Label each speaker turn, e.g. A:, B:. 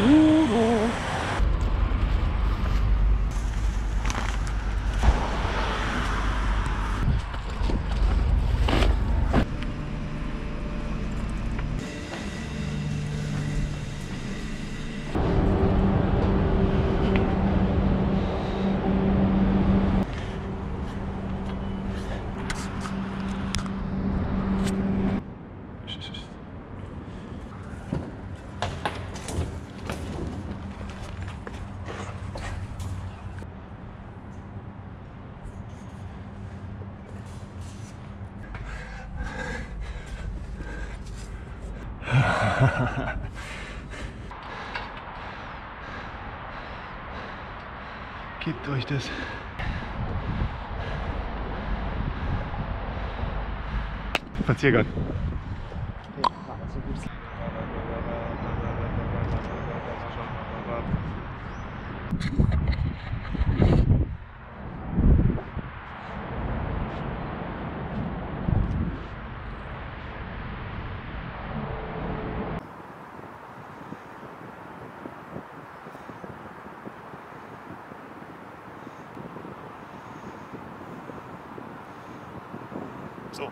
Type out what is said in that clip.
A: Ooh, Gebt euch das. Spaziergang.
B: So.